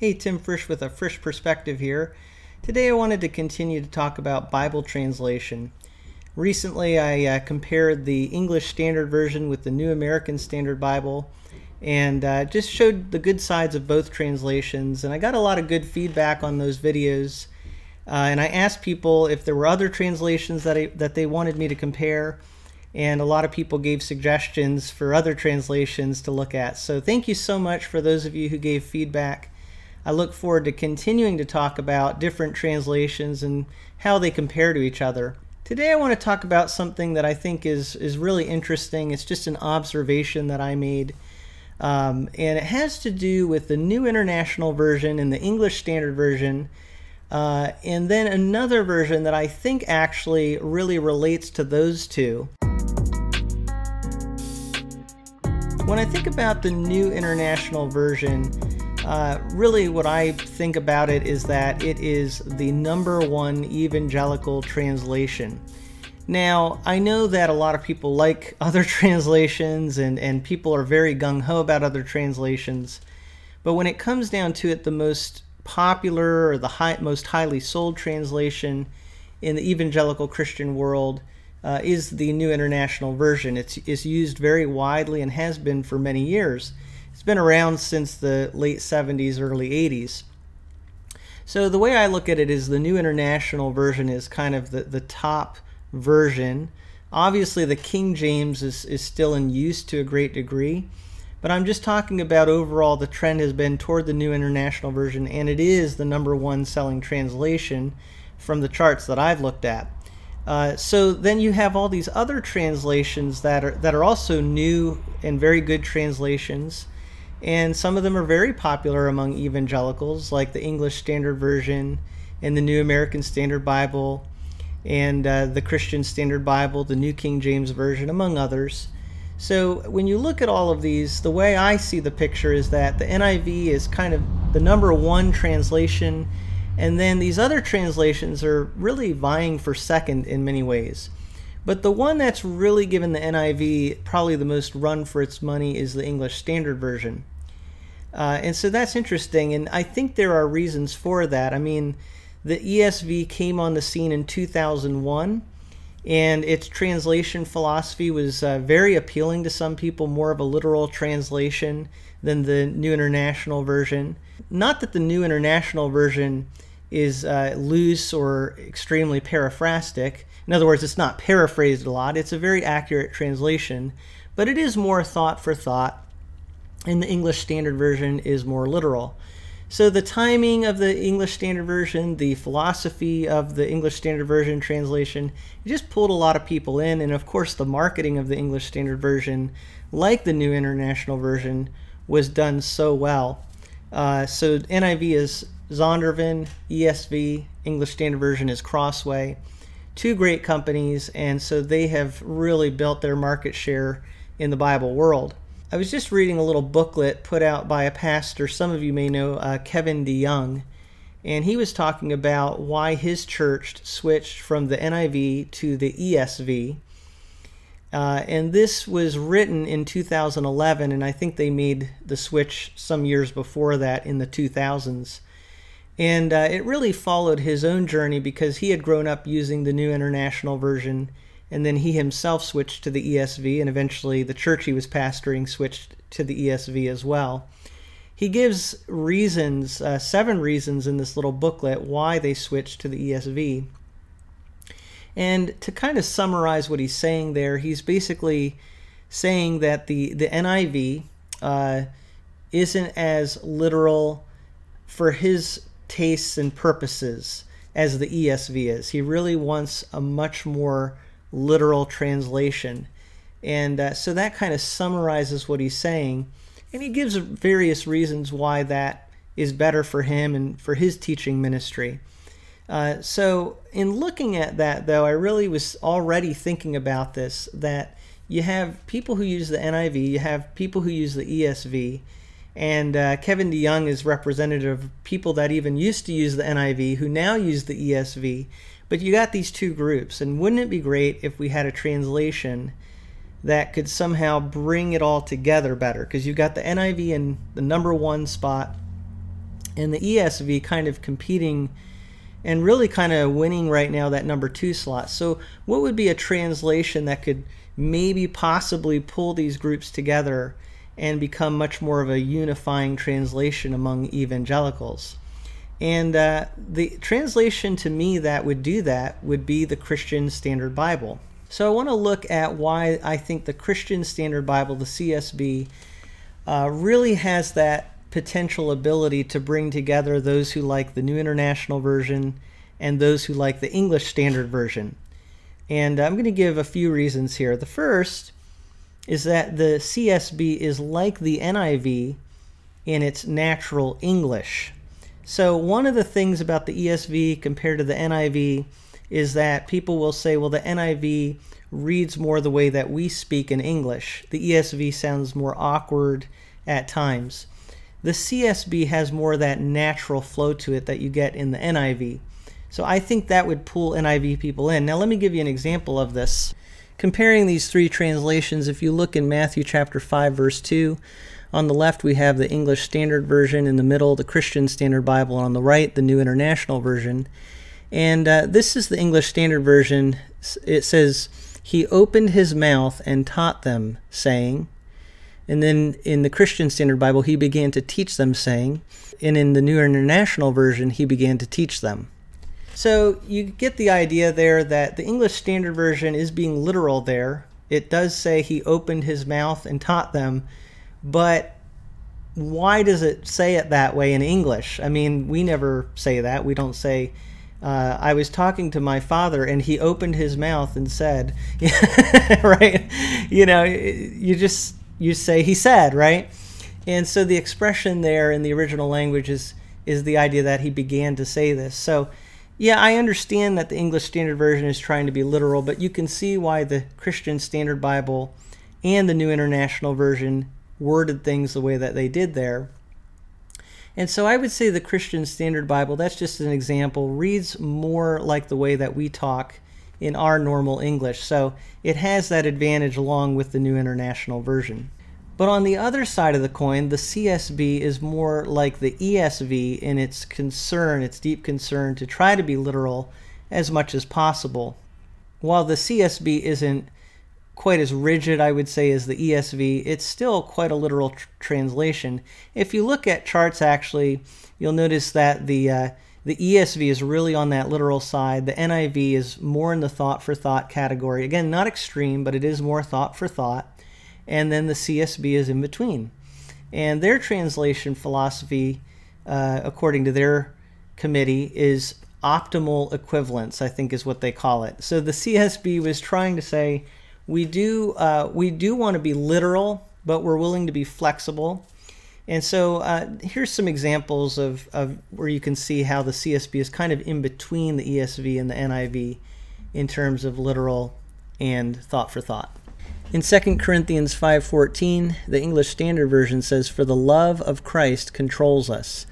Hey, Tim Frisch with a Frisch Perspective here. Today I wanted to continue to talk about Bible translation. Recently I uh, compared the English Standard Version with the New American Standard Bible and uh, just showed the good sides of both translations. And I got a lot of good feedback on those videos. Uh, and I asked people if there were other translations that, I, that they wanted me to compare. And a lot of people gave suggestions for other translations to look at. So thank you so much for those of you who gave feedback. I look forward to continuing to talk about different translations and how they compare to each other. Today I want to talk about something that I think is, is really interesting. It's just an observation that I made. Um, and it has to do with the New International Version and the English Standard Version. Uh, and then another version that I think actually really relates to those two. When I think about the New International Version, uh, really, what I think about it is that it is the number one evangelical translation. Now, I know that a lot of people like other translations and, and people are very gung ho about other translations, but when it comes down to it, the most popular or the high, most highly sold translation in the evangelical Christian world uh, is the New International Version. It's, it's used very widely and has been for many years. It's been around since the late 70s, early 80s. So the way I look at it is the New International Version is kind of the, the top version. Obviously, the King James is, is still in use to a great degree, but I'm just talking about overall the trend has been toward the New International Version, and it is the number one selling translation from the charts that I've looked at. Uh, so then you have all these other translations that are that are also new and very good translations and some of them are very popular among evangelicals, like the English Standard Version and the New American Standard Bible and uh, the Christian Standard Bible, the New King James Version, among others. So when you look at all of these, the way I see the picture is that the NIV is kind of the number one translation, and then these other translations are really vying for second in many ways. But the one that's really given the NIV probably the most run for its money is the English Standard Version. Uh, and so that's interesting, and I think there are reasons for that. I mean, the ESV came on the scene in 2001, and its translation philosophy was uh, very appealing to some people, more of a literal translation than the New International Version. Not that the New International Version is uh, loose or extremely paraphrastic. In other words, it's not paraphrased a lot, it's a very accurate translation, but it is more thought for thought and the English Standard Version is more literal. So the timing of the English Standard Version, the philosophy of the English Standard Version translation, it just pulled a lot of people in, and of course the marketing of the English Standard Version, like the New International Version, was done so well. Uh, so NIV is Zondervan, ESV, English Standard Version is Crossway, two great companies, and so they have really built their market share in the Bible world. I was just reading a little booklet put out by a pastor, some of you may know, uh, Kevin DeYoung, and he was talking about why his church switched from the NIV to the ESV. Uh, and this was written in 2011, and I think they made the switch some years before that in the 2000s. And uh, it really followed his own journey because he had grown up using the New International Version and then he himself switched to the ESV, and eventually the church he was pastoring switched to the ESV as well. He gives reasons, uh, seven reasons in this little booklet why they switched to the ESV. And to kind of summarize what he's saying there, he's basically saying that the, the NIV uh, isn't as literal for his tastes and purposes as the ESV is. He really wants a much more literal translation. And uh, so that kind of summarizes what he's saying. And he gives various reasons why that is better for him and for his teaching ministry. Uh, so, in looking at that, though, I really was already thinking about this that you have people who use the NIV, you have people who use the ESV, and uh, Kevin DeYoung is representative of people that even used to use the NIV who now use the ESV. But you got these two groups, and wouldn't it be great if we had a translation that could somehow bring it all together better? Because you've got the NIV in the number one spot, and the ESV kind of competing and really kind of winning right now that number two slot. So, what would be a translation that could maybe possibly pull these groups together and become much more of a unifying translation among evangelicals? And uh, the translation to me that would do that would be the Christian Standard Bible. So I want to look at why I think the Christian Standard Bible, the CSB, uh, really has that potential ability to bring together those who like the New International Version and those who like the English Standard Version. And I'm going to give a few reasons here. The first is that the CSB is like the NIV in its natural English. So, one of the things about the ESV compared to the NIV is that people will say, well, the NIV reads more the way that we speak in English. The ESV sounds more awkward at times. The CSB has more of that natural flow to it that you get in the NIV. So I think that would pull NIV people in. Now, let me give you an example of this. Comparing these three translations, if you look in Matthew chapter 5, verse 2, on the left, we have the English Standard Version. In the middle, the Christian Standard Bible. And on the right, the New International Version. And uh, this is the English Standard Version. It says, He opened his mouth and taught them, saying. And then in the Christian Standard Bible, He began to teach them, saying. And in the New International Version, He began to teach them. So you get the idea there that the English Standard Version is being literal there. It does say He opened his mouth and taught them but why does it say it that way in English? I mean, we never say that. We don't say, uh, I was talking to my father and he opened his mouth and said, right? You know, you just, you say he said, right? And so the expression there in the original language is, is the idea that he began to say this. So, yeah, I understand that the English Standard Version is trying to be literal, but you can see why the Christian Standard Bible and the New International Version worded things the way that they did there. And so I would say the Christian Standard Bible, that's just an example, reads more like the way that we talk in our normal English. So it has that advantage along with the New International Version. But on the other side of the coin, the CSB is more like the ESV in its concern, its deep concern to try to be literal as much as possible. While the CSB isn't quite as rigid, I would say, as the ESV. It's still quite a literal tr- translation. If you look at charts, actually, you'll notice that the uh, the ESV is really on that literal side. The NIV is more in the thought for thought category. Again, not extreme, but it is more thought for thought. And then the CSB is in between. And their translation philosophy, uh, according to their committee, is optimal equivalence, I think is what they call it. So the CSB was trying to say we do uh, we do want to be literal, but we're willing to be flexible. And so uh, here's some examples of, of where you can see how the CSB is kind of in between the ESV and the NIV in terms of literal and thought for thought. In 2 Corinthians 5:14, the English Standard Version says for the love of Christ controls us.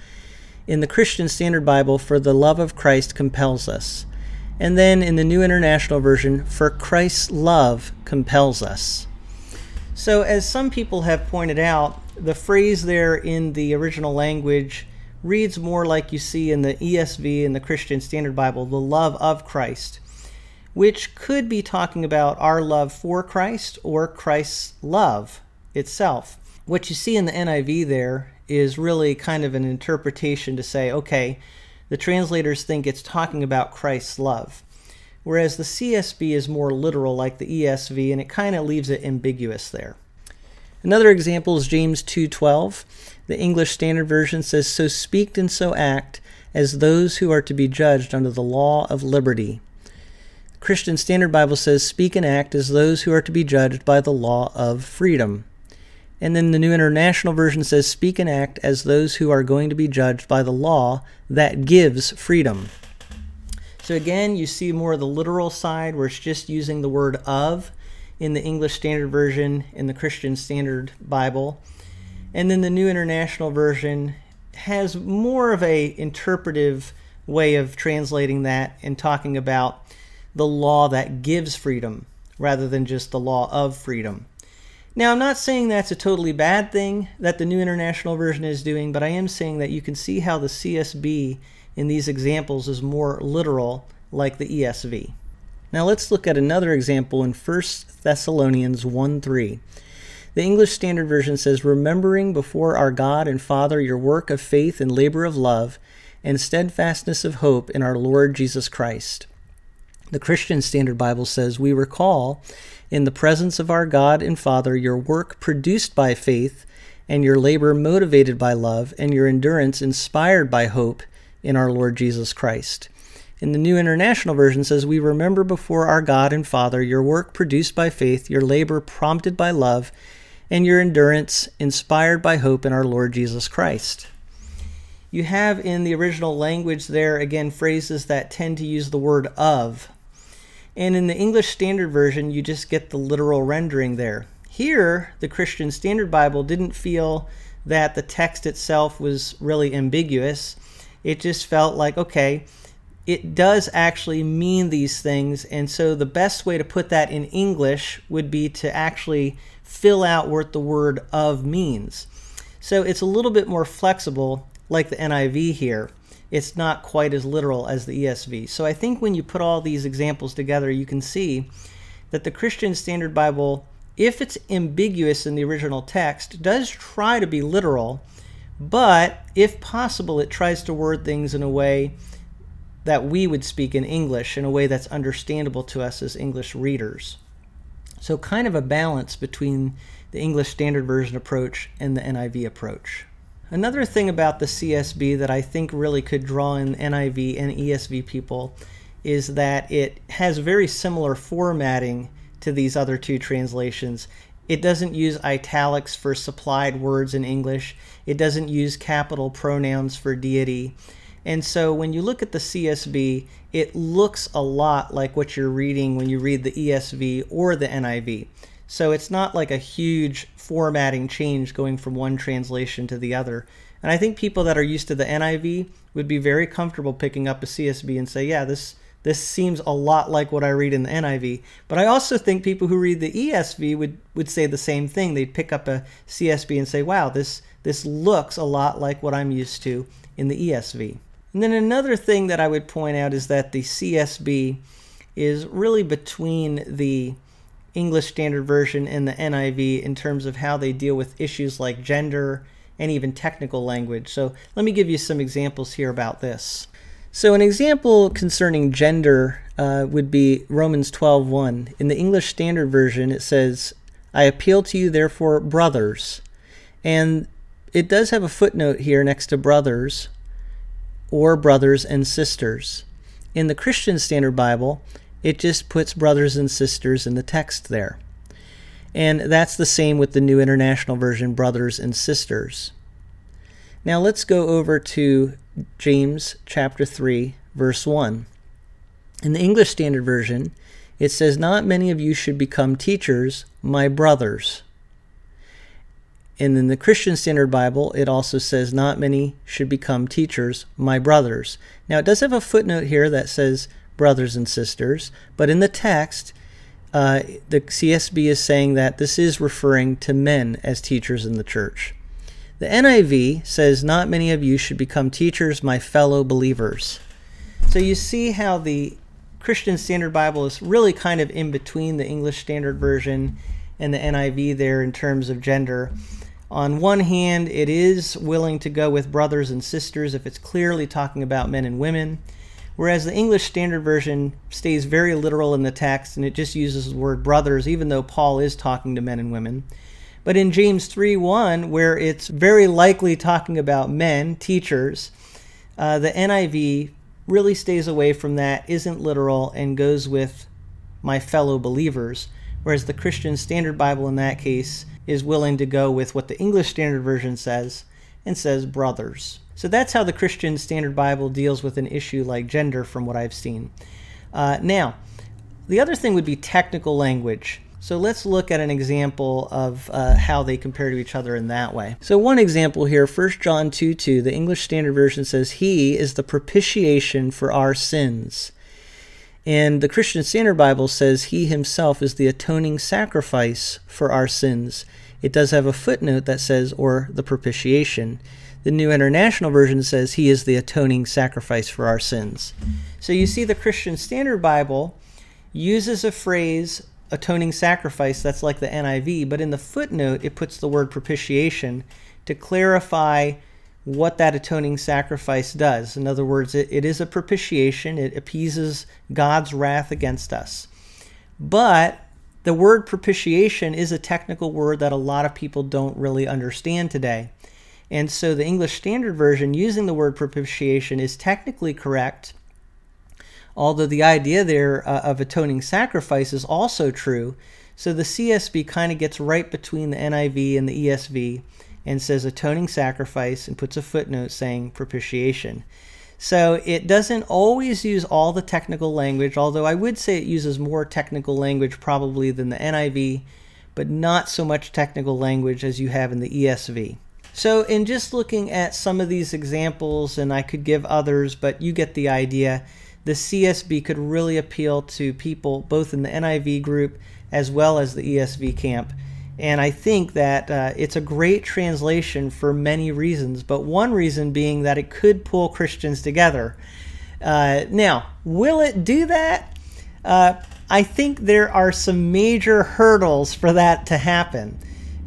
In the Christian Standard Bible, for the love of Christ compels us. And then in the New International Version, for Christ's love compels us. So, as some people have pointed out, the phrase there in the original language reads more like you see in the ESV and the Christian Standard Bible, the love of Christ, which could be talking about our love for Christ or Christ's love itself. What you see in the NIV there is really kind of an interpretation to say, okay, the translators think it's talking about Christ's love. Whereas the CSB is more literal like the ESV and it kind of leaves it ambiguous there. Another example is James 2:12. The English Standard Version says so speak and so act as those who are to be judged under the law of liberty. Christian Standard Bible says speak and act as those who are to be judged by the law of freedom. And then the New International Version says, Speak and act as those who are going to be judged by the law that gives freedom. So again, you see more of the literal side where it's just using the word of in the English Standard Version in the Christian Standard Bible. And then the New International Version has more of a interpretive way of translating that and talking about the law that gives freedom rather than just the law of freedom. Now, I'm not saying that's a totally bad thing that the New International Version is doing, but I am saying that you can see how the CSB in these examples is more literal, like the ESV. Now, let's look at another example in 1 Thessalonians 1 3. The English Standard Version says, Remembering before our God and Father your work of faith and labor of love, and steadfastness of hope in our Lord Jesus Christ. The Christian Standard Bible says, We recall in the presence of our God and Father your work produced by faith, and your labor motivated by love, and your endurance inspired by hope in our Lord Jesus Christ. In the New International Version says, We remember before our God and Father your work produced by faith, your labor prompted by love, and your endurance inspired by hope in our Lord Jesus Christ you have in the original language there, again, phrases that tend to use the word of. And in the English Standard Version, you just get the literal rendering there. Here, the Christian Standard Bible didn't feel that the text itself was really ambiguous. It just felt like, okay, it does actually mean these things. And so the best way to put that in English would be to actually fill out what the word of means. So it's a little bit more flexible like the NIV here, it's not quite as literal as the ESV. So I think when you put all these examples together, you can see that the Christian Standard Bible, if it's ambiguous in the original text, does try to be literal, but if possible, it tries to word things in a way that we would speak in English, in a way that's understandable to us as English readers. So, kind of a balance between the English Standard Version approach and the NIV approach. Another thing about the CSB that I think really could draw in NIV and ESV people is that it has very similar formatting to these other two translations. It doesn't use italics for supplied words in English. It doesn't use capital pronouns for deity. And so when you look at the CSB, it looks a lot like what you're reading when you read the ESV or the NIV. So it's not like a huge formatting change going from one translation to the other. And I think people that are used to the NIV would be very comfortable picking up a CSB and say, yeah, this this seems a lot like what I read in the NIV. But I also think people who read the ESV would, would say the same thing. They'd pick up a CSB and say, wow, this this looks a lot like what I'm used to in the ESV. And then another thing that I would point out is that the CSB is really between the English Standard Version and the NIV in terms of how they deal with issues like gender and even technical language. So let me give you some examples here about this. So an example concerning gender uh, would be Romans 12:1. In the English Standard Version, it says, "I appeal to you, therefore, brothers," and it does have a footnote here next to brothers or brothers and sisters. In the Christian Standard Bible, it just puts brothers and sisters in the text there. And that's the same with the New International Version, brothers and sisters. Now let's go over to James chapter 3, verse 1. In the English Standard Version, it says, Not many of you should become teachers, my brothers. And in the Christian Standard Bible, it also says, Not many should become teachers, my brothers. Now, it does have a footnote here that says, brothers and sisters. But in the text, uh, the CSB is saying that this is referring to men as teachers in the church. The NIV says, Not many of you should become teachers, my fellow believers. So you see how the Christian Standard Bible is really kind of in between the English Standard Version and the NIV there in terms of gender. On one hand, it is willing to go with brothers and sisters if it's clearly talking about men and women whereas the English Standard Version stays very literal in the text and it just uses the word brothers, even though Paul is talking to men and women. But in James 3 1, where it's very likely talking about men, teachers, uh, the NIV really stays away from that, isn't literal, and goes with my fellow believers, whereas the Christian Standard Bible in that case is willing to go with what the English Standard Version says and says brothers. So that's how the Christian Standard Bible deals with an issue like gender, from what I've seen. Uh, now, the other thing would be technical language. So let's look at an example of uh, how they compare to each other in that way. So one example here, 1 John 2 2, the English Standard Version says, He is the propitiation for our sins. And the Christian Standard Bible says he himself is the atoning sacrifice for our sins. It does have a footnote that says, or the propitiation. The New International Version says he is the atoning sacrifice for our sins. So you see, the Christian Standard Bible uses a phrase, atoning sacrifice, that's like the NIV, but in the footnote, it puts the word propitiation to clarify what that atoning sacrifice does. In other words, it, it is a propitiation, it appeases God's wrath against us. But the word propitiation is a technical word that a lot of people don't really understand today. And so the English Standard Version using the word propitiation is technically correct, although the idea there uh, of atoning sacrifice is also true. So the CSB kind of gets right between the NIV and the ESV and says atoning sacrifice and puts a footnote saying propitiation. So it doesn't always use all the technical language, although I would say it uses more technical language probably than the NIV, but not so much technical language as you have in the ESV. So in just looking at some of these examples, and I could give others, but you get the idea, the CSB could really appeal to people both in the NIV group as well as the ESV camp. And I think that uh, it's a great translation for many reasons, but one reason being that it could pull Christians together. Uh, now, will it do that? Uh, I think there are some major hurdles for that to happen.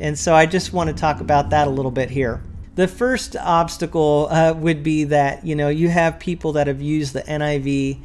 And so I just want to talk about that a little bit here. The first obstacle uh, would be that, you know, you have people that have used the NIV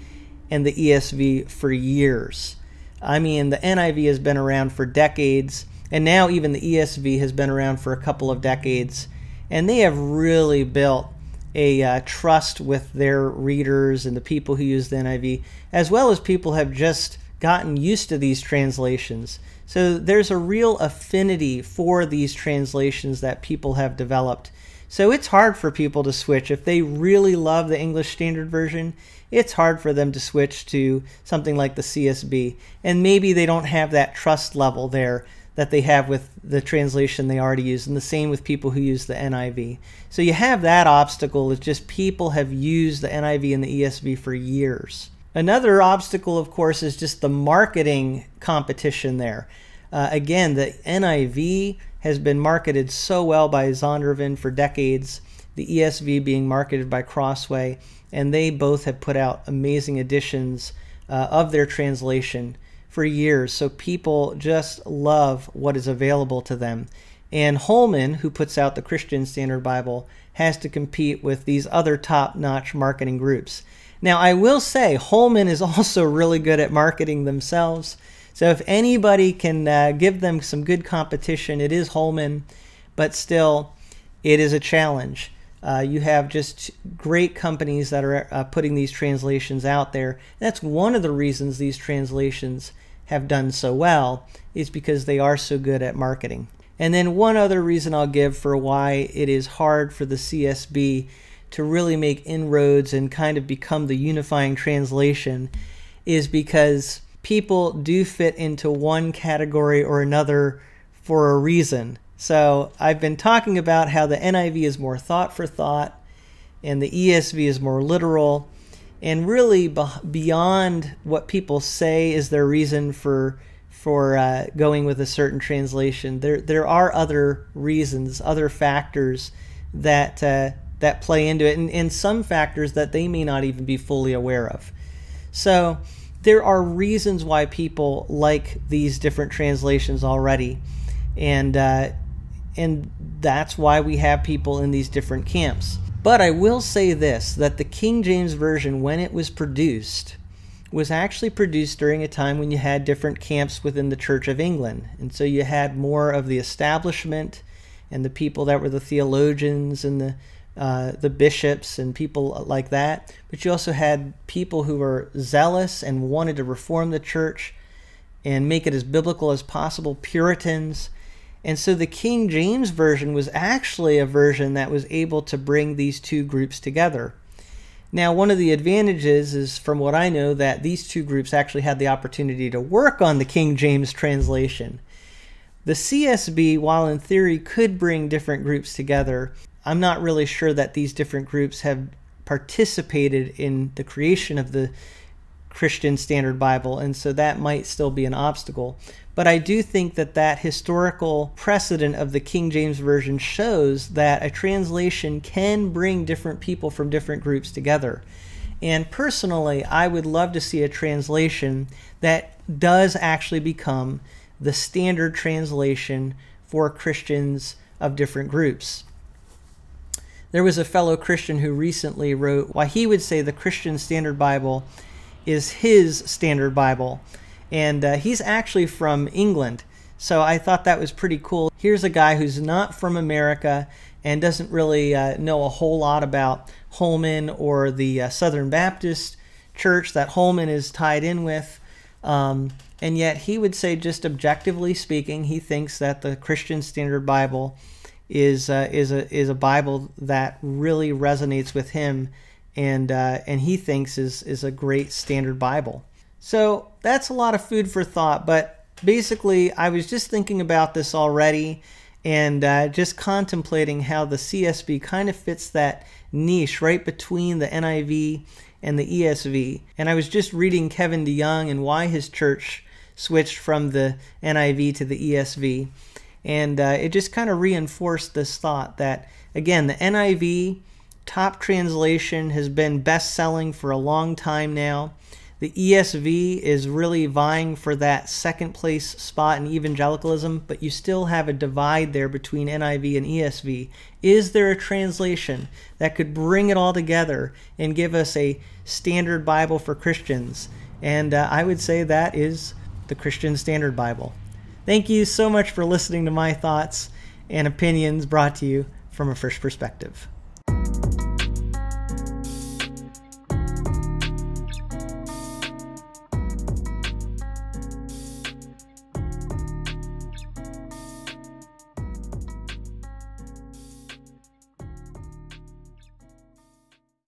and the ESV for years. I mean, the NIV has been around for decades and now even the ESV has been around for a couple of decades, and they have really built a uh, trust with their readers and the people who use the NIV, as well as people have just gotten used to these translations. So there's a real affinity for these translations that people have developed. So it's hard for people to switch. If they really love the English Standard Version, it's hard for them to switch to something like the CSB. And maybe they don't have that trust level there that they have with the translation they already use, and the same with people who use the NIV. So you have that obstacle, it's just people have used the NIV and the ESV for years. Another obstacle, of course, is just the marketing competition there. Uh, again, the NIV has been marketed so well by Zondervan for decades, the ESV being marketed by Crossway, and they both have put out amazing editions uh, of their translation for years. So people just love what is available to them. And Holman, who puts out the Christian Standard Bible, has to compete with these other top notch marketing groups. Now, I will say, Holman is also really good at marketing themselves. So if anybody can uh, give them some good competition, it is Holman, but still, it is a challenge. Uh, you have just great companies that are uh, putting these translations out there. That's one of the reasons these translations have done so well is because they are so good at marketing. And then one other reason I'll give for why it is hard for the CSB to really make inroads and kind of become the unifying translation is because people do fit into one category or another for a reason. So I've been talking about how the NIV is more thought for thought and the ESV is more literal and really beyond what people say is their reason for for uh, going with a certain translation. There there are other reasons, other factors that uh, that play into it, and, and some factors that they may not even be fully aware of. So there are reasons why people like these different translations already, and uh, and that's why we have people in these different camps. But I will say this that the King James Version, when it was produced, was actually produced during a time when you had different camps within the Church of England. And so you had more of the establishment and the people that were the theologians and the uh, the bishops and people like that. But you also had people who were zealous and wanted to reform the church and make it as biblical as possible, Puritans. And so the King James Version was actually a version that was able to bring these two groups together. Now, one of the advantages is, from what I know, that these two groups actually had the opportunity to work on the King James translation. The CSB, while in theory could bring different groups together, I'm not really sure that these different groups have participated in the creation of the Christian Standard Bible, and so that might still be an obstacle. But I do think that that historical precedent of the King James Version shows that a translation can bring different people from different groups together. And personally, I would love to see a translation that does actually become the standard translation for Christians of different groups. There was a fellow Christian who recently wrote why he would say the Christian Standard Bible is his standard Bible. And uh, he's actually from England. So I thought that was pretty cool. Here's a guy who's not from America and doesn't really uh, know a whole lot about Holman or the uh, Southern Baptist Church that Holman is tied in with. Um, and yet he would say, just objectively speaking, he thinks that the Christian Standard Bible is uh, is a is a Bible that really resonates with him, and uh, and he thinks is is a great standard Bible. So that's a lot of food for thought. But basically, I was just thinking about this already, and uh, just contemplating how the CSB kind of fits that niche right between the NIV and the ESV. And I was just reading Kevin DeYoung and why his church switched from the NIV to the ESV. And uh, it just kind of reinforced this thought that, again, the NIV top translation has been best selling for a long time now. The ESV is really vying for that second place spot in evangelicalism, but you still have a divide there between NIV and ESV. Is there a translation that could bring it all together and give us a standard Bible for Christians? And uh, I would say that is the Christian Standard Bible. Thank you so much for listening to my thoughts and opinions brought to you from a Frisch perspective.